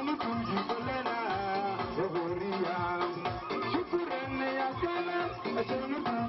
وفي كل مكان أبناء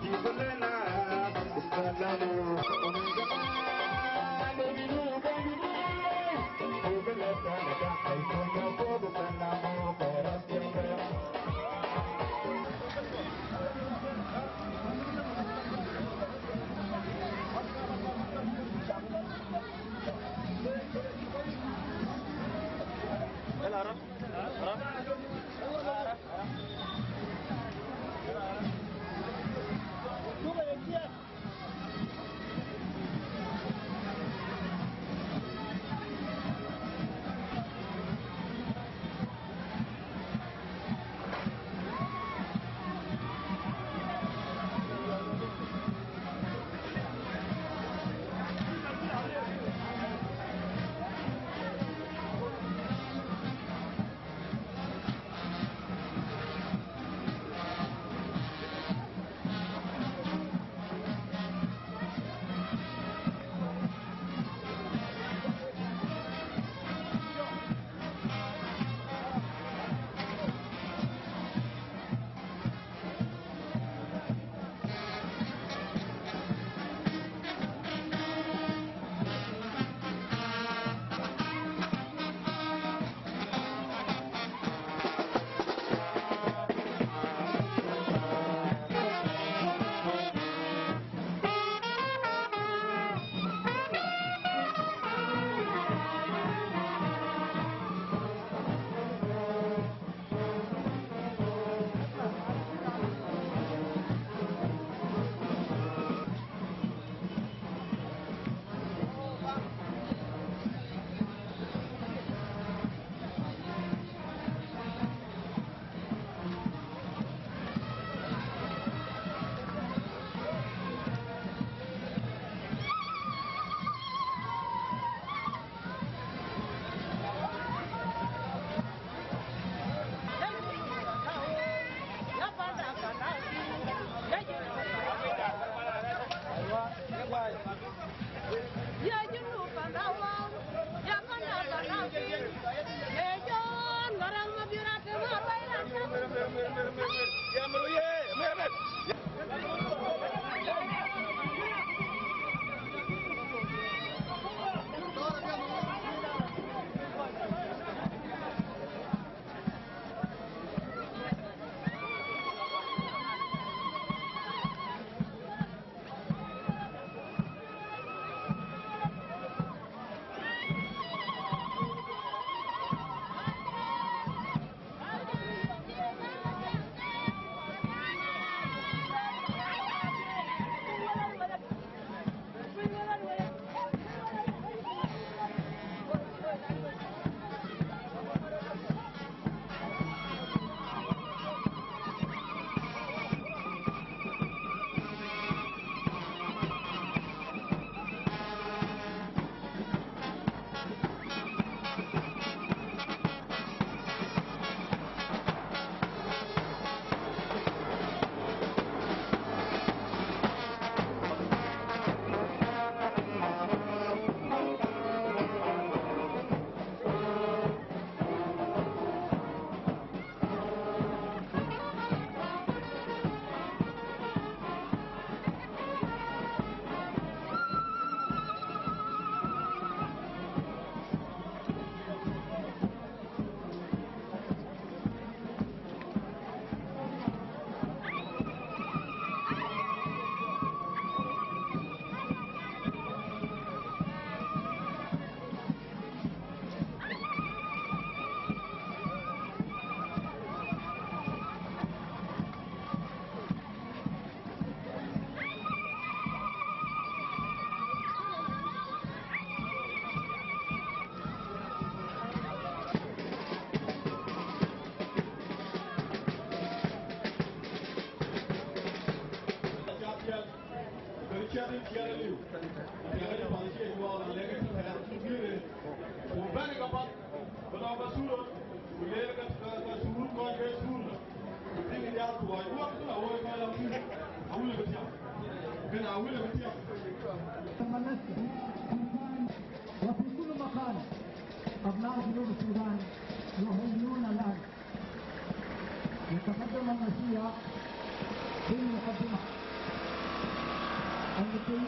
التي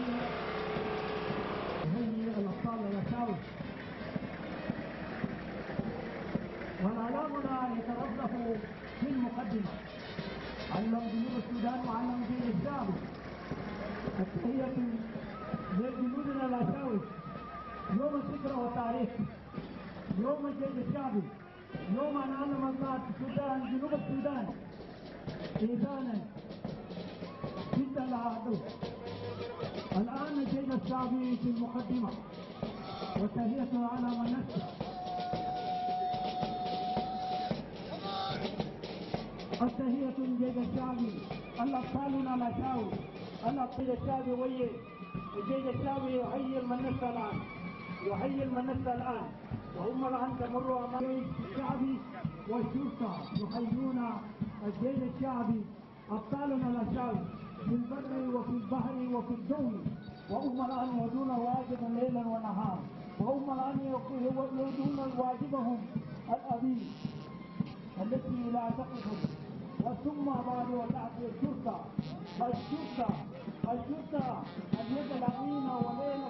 تهيئ الأبطال الأساوي والإعلام يترفرف في المقدمة علم جنوب السودان وعلم الجيش الشعبي التحية لجنودنا الأساوي يوم الذكرى والتاريخ يوم الجيش الشعبي يوم أن علم السودان جنوب السودان إيذانا ضد العدو الجيش الشعبي في المقدمة. وتهيئته على منصة. التهيئة للجيش الشعبي الأبطالنا الأشاوي الأبطال الشعبي ويه الجيش الشعبي يحيي المنصة الآن. يحيي المنصة الآن. وهم الآن تمر أمام الشعبي والشرطة. يحيون الجيش الشعبي. أبطالنا الأشاوي في البر وفي البحر وفي الجو. وهم الآن يؤدون واجبا ليلا ونهارا وهم الآن يؤدون واجبهم الأبي التي لا تقف. وثم بعد وتأتي الشرطة. الشرطة الشرطة اليد الأمينة وليل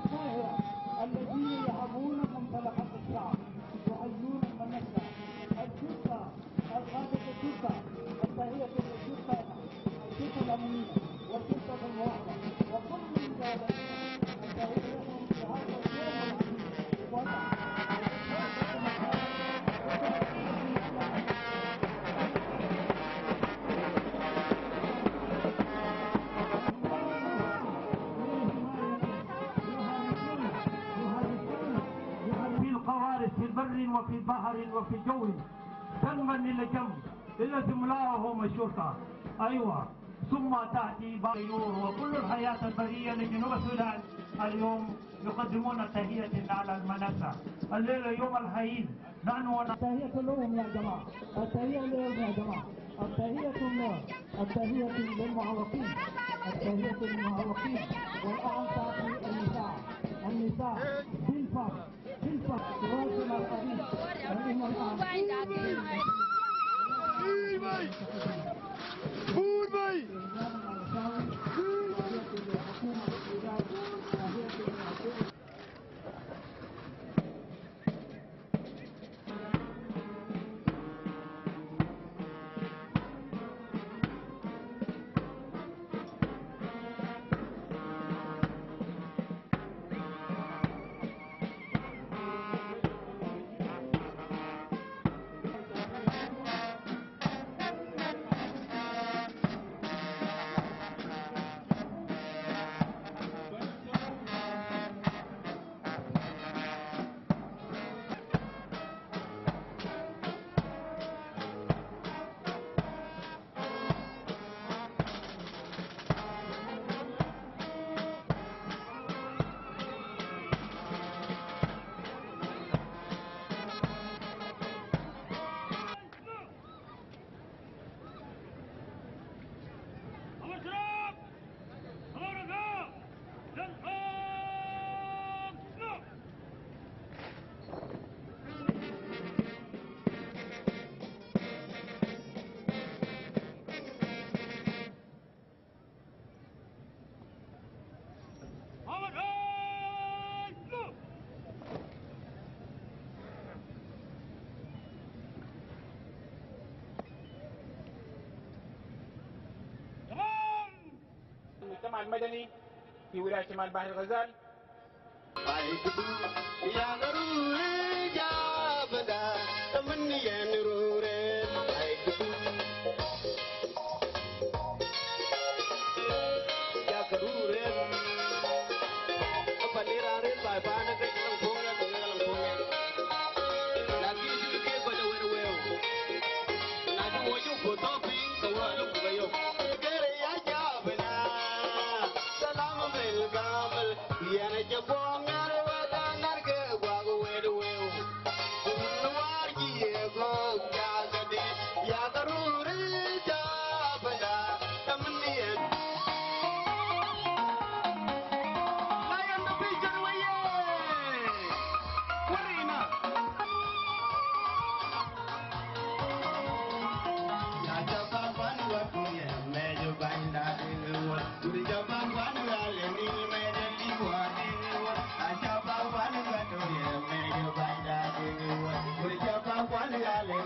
وفي بحر وفي جو جنبا للجنب إلى زملائهم الشرطة. أيوة ثم تأتي بايور وكل الحياة البرية لجنوب السودان اليوم يقدمون تهيئة على المنصة الليلة يوم الحيين نحن تهيئة لهم يا جماعة. التهيئة لهم يا جماعة. التهيئة لهم التهيئة للمعوقين التهيئة للمعوقين والآن تأتي النساء النساء. Boer mij! Boer mij! المجتمع المدني في ولاية شمال بحر الغزال. يا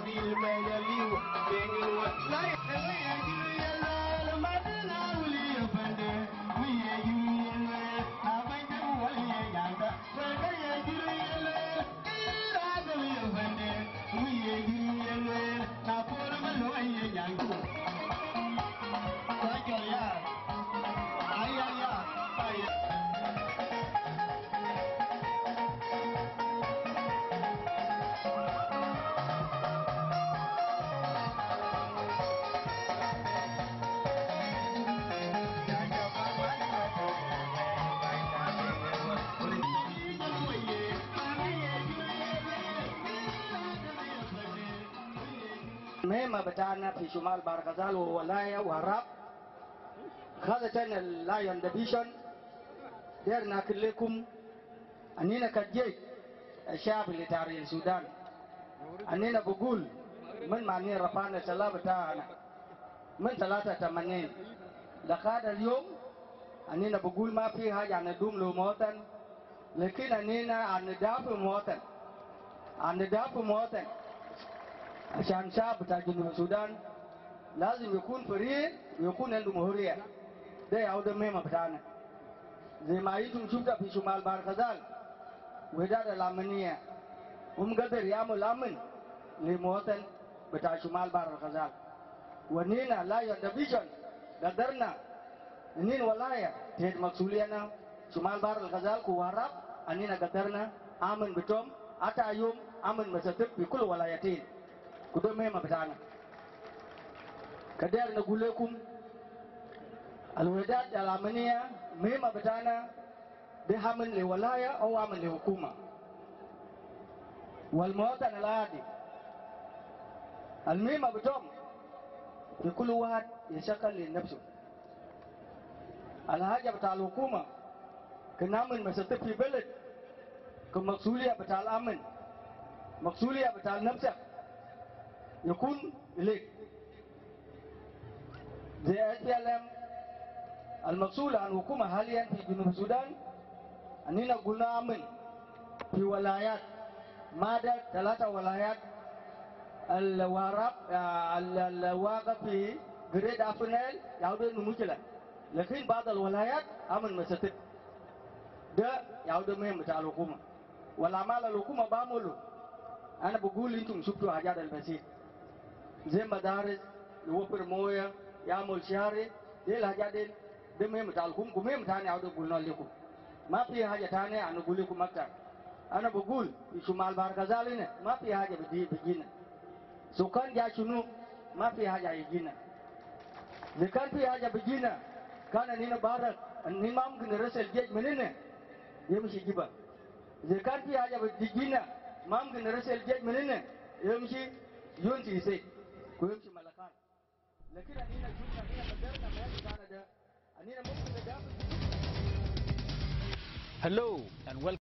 حبيبي أنا اليوم تاني وقت لا يخليها دي مهمة بتاعنا في شمال بارغزال وولاية وراب خاصة اللايون ديفيشن ديرنا كلكم. أننا كجيش. الشعب تاريخ السودان. أننا بقول. من معني رفعنا سلا بتاعنا؟ من ثلاثة تمانين لقاد اليوم أننا بقول ما في حاجة ندوم له موتن. لكن أننا ندافع موتن. ندافع موتن. عشان شعب بتاع جنوب السودان لازم يكون فريق ويكون عنده مهورية. ده يعود المهمة بتاعنا. زي ما أنتم شفتوا في شمال بحر غزال وداد الأمنية. هم قدر يعمل أمن لمواطن بتاع شمال بحر الغزال ونينا لا يندبيشن قدرنا نين ولاية تهد مسؤولينا. شمال بحر الغزال كواراب أنينا قدرنا. أمن بتوم. حتى يوم أمن مستتب في كل ولايتين. Kudo mema betana kadar na gulekum. Alwadat alamania mema betana de hamin le walaya au amin le hukuma. والمواطن العادي المهمة بتوم في كل واحد يشكل لنفسه الحاجة بتاع الحكومة كنعمل مسطب في بلد كمسؤولية بتاع الأمن مسؤولية بتاع نفسك يكون إليك ام المسؤول عن حكومة حاليا في جنوب السودان أننا قلنا أمن في ولايات. مادة ثلاثة ولايات الوارب الواقع في جريد أفنيل يعود مشكلة لكن بعض الولايات أمن مستتب ده يعود مهم بتاع الحكومة. والأعمال الحكومة بعمله أنا بقول أنتم شفتوا حاجات البسيط زي مدارس يوفر مويه يعمل شهري دي الحاجات دي دي مهم تعلكم ومهم تاني عاود قلنا لكم ما في حاجة تانية أنا أقول لكم أكثر أنا بقول شمال بحر هنا ما في حاجة بدي بيجينا سكان جا شنو ما في حاجة يجينا كان في حاجة بيجينا كان هنا بارك ان ما ممكن نرسل الجيش من هنا يمشي جبا كان في حاجة بتجينا ممكن نرسل الجيش من هنا يمشي يونسي يسيك ويمشي ملكان لكن أنينا جونا أنينا قدرنا ما يجي ده أنينا ممكن ندافع Hello and welcome.